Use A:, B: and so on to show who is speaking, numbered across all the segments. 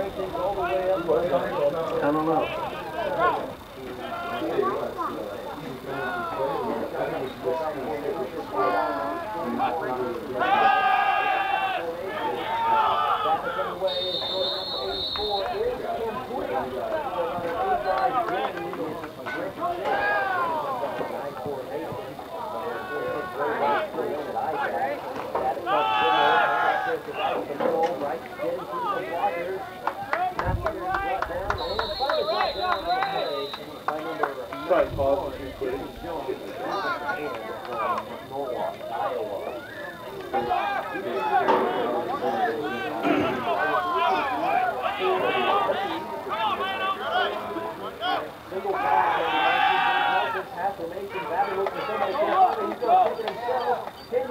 A: I don't know.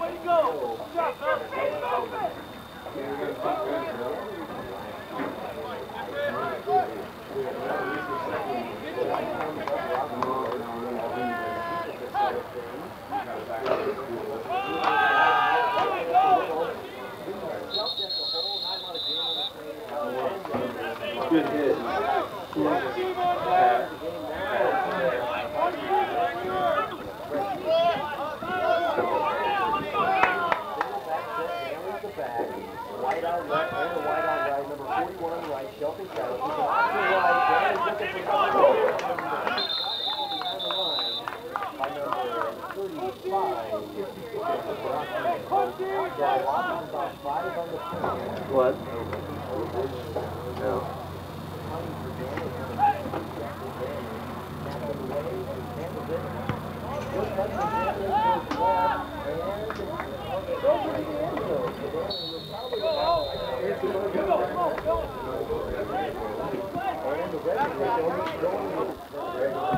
A: Way to
B: go! Good
A: job, Phil.
B: What?
A: No. Go.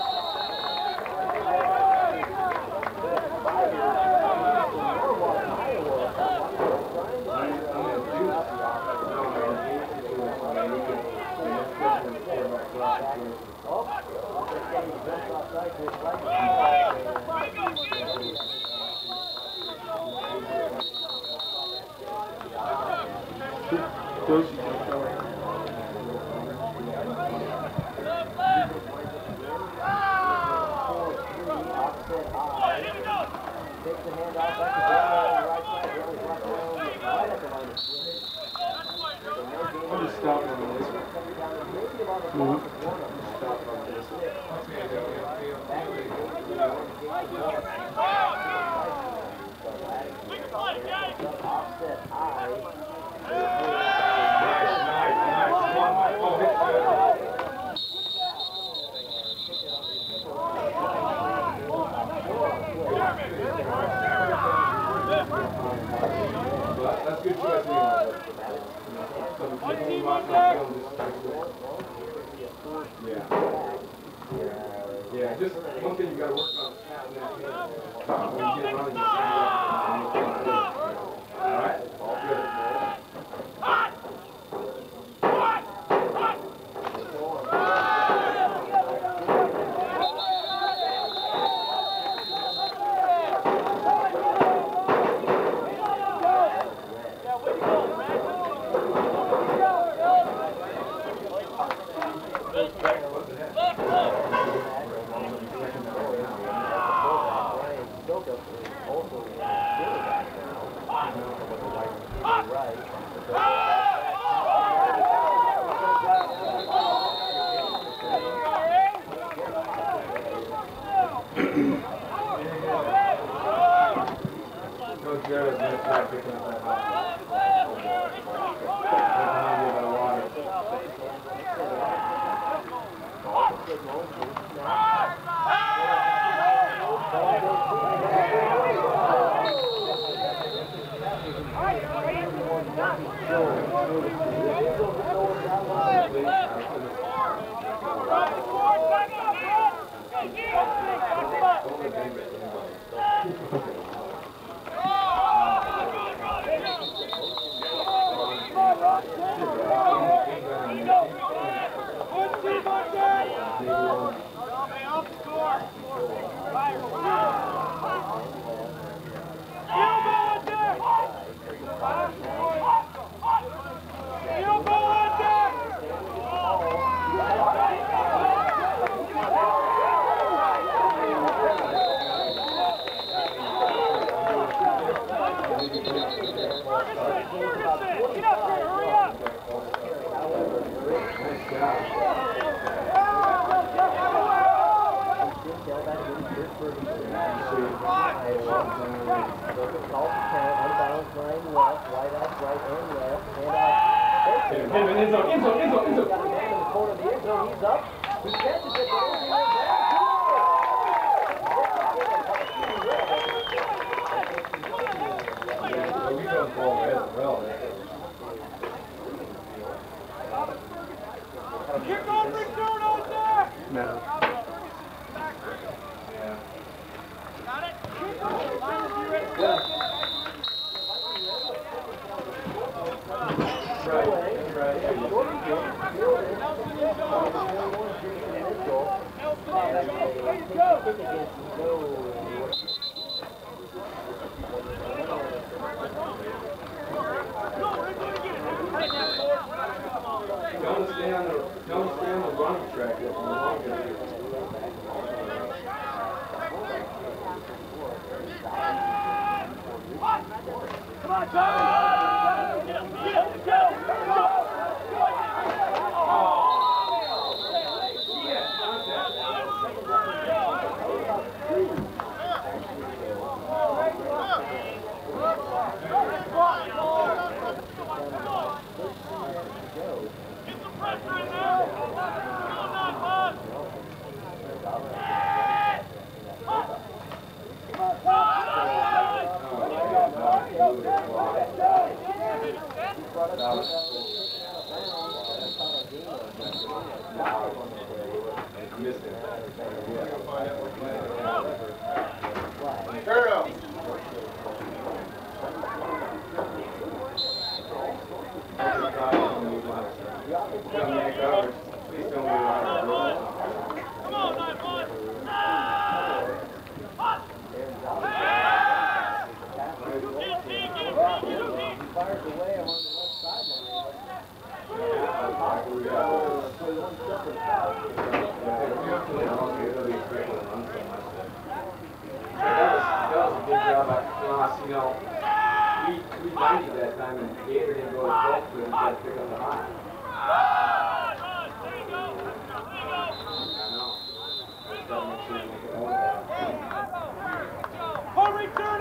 A: Deus the offset eye. form as well. I missed it. we, we that time go to the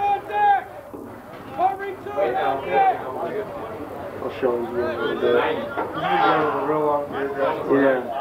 C: on deck. On return on deck.
B: I'll show you a little bit. Yeah.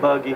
B: Buggy.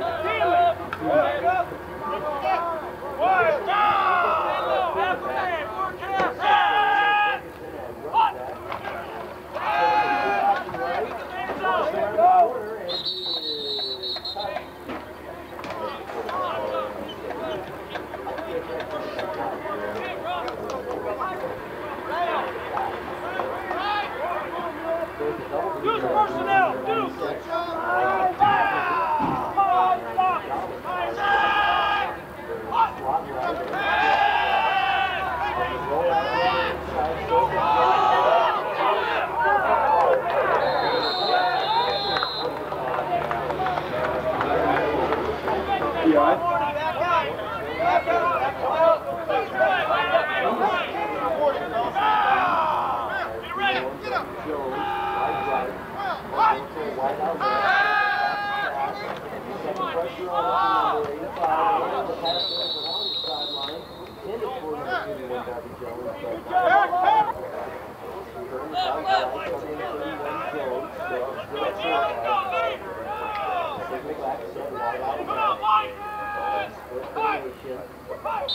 A: We're fired!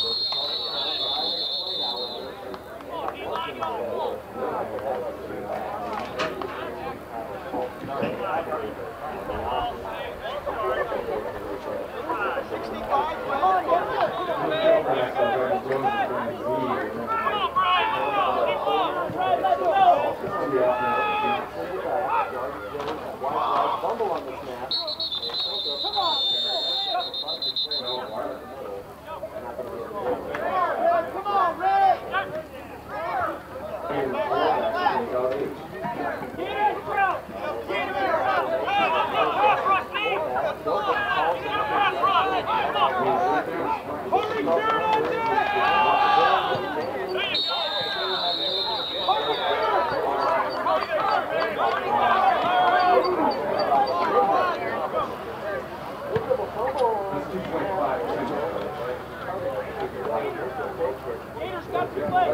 A: Gators got
D: to play.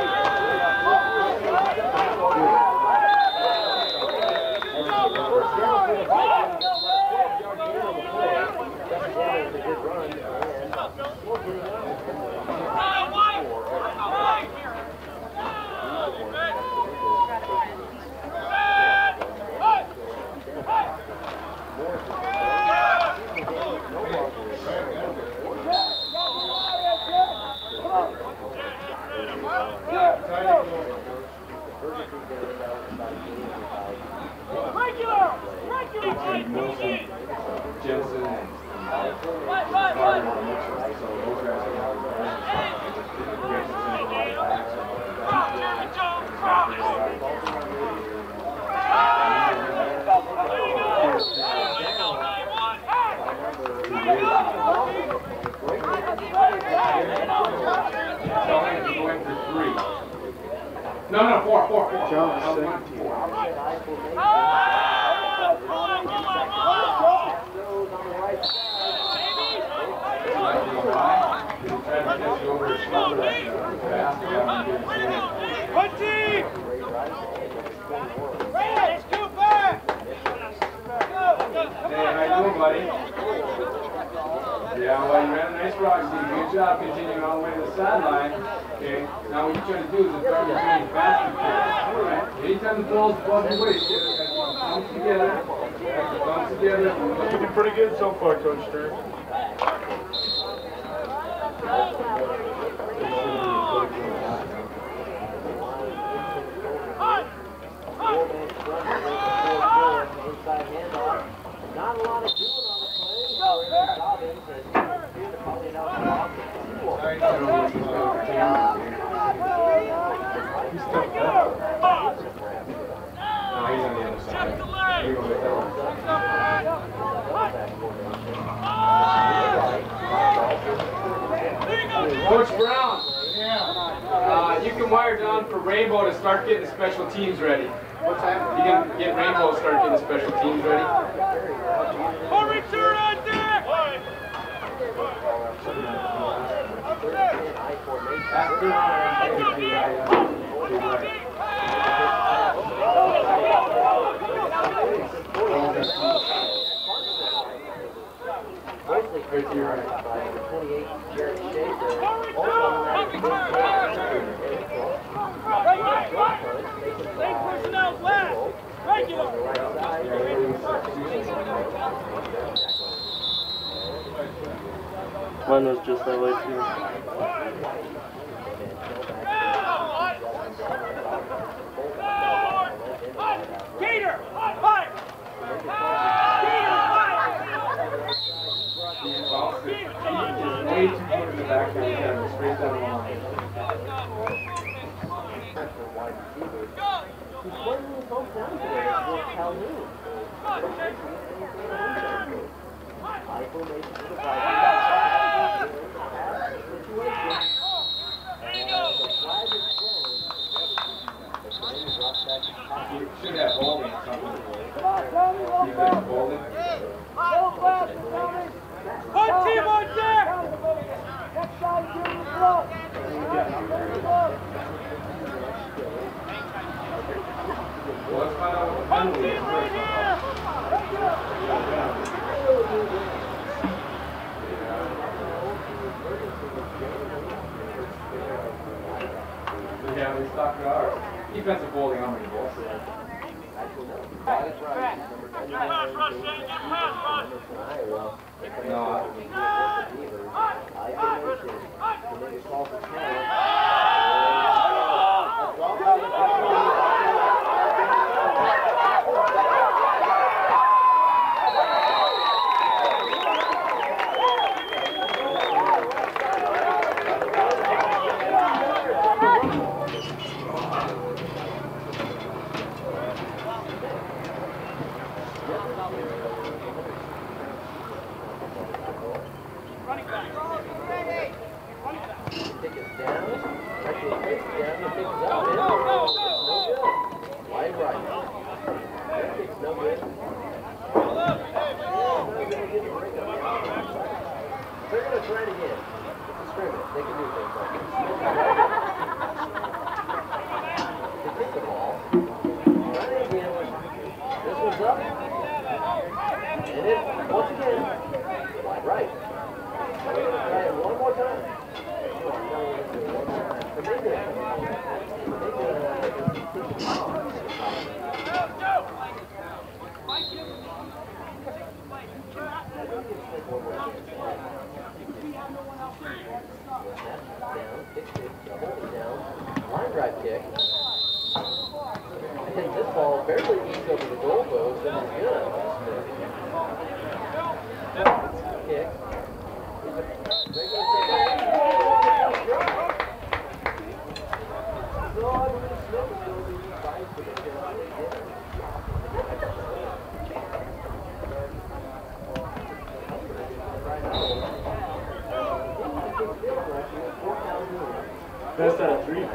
E: Jensen, and
A: Carter and Mitchell.
E: So those guys are
A: out there. And the great thing about the action of the
B: no, no, four, four, four. Jones,
C: 17.
B: Four. Yeah, well, you ran a nice rock, Steve. Good job continuing all the way to the sideline. Okay, now what you're trying to do is start returning faster. Alright? Anytime the ball's above your waist, bounce together. Bounce together.
C: Looking pretty good so far, Coach Stern.
A: Inside handoff. Not a lot of doing on the play. However, Dobbins has pointed out the box.
B: He's still No, he's on the other side. You're gonna get. Coach Brown. yeah. Uh, you can wire down for Rainbow to start getting the special teams ready. What's that? You can get Rainbow to start getting special teams ready.
F: Full return on deck!
B: Right to your right.
A: 28, Jared Schaefer. Also on that
F: Same personnel left! Regular!
C: Mine was just that way too.
F: Gator! Fire! Gator! Fire!
B: He's off the- he is way too far in the back there. He's got straight down the line.
A: He's playing in his hometown today against Calhoun. High formation for the Vikings. Situation. And the flag is thrown. The Flames drops back to pass.
B: You should have bowling or something. Keep that bowling.
F: One team on deck!
B: Well, let's find the
F: One
B: penalty
F: team
B: is
F: right
B: Yeah, they stock ours. Defensive bowling, how many balls?
F: Pass rush, Shane, get pass rush!
A: Iowa.
B: No,
A: High formation. The niggas call for count. Take it down. Actually, takes it down and picks it up.
F: Go, go, go,
A: It's
F: go!
A: no good. Wide right. That kick's no They're gonna try it again. It's a. They can do things like this.
C: Best out of three.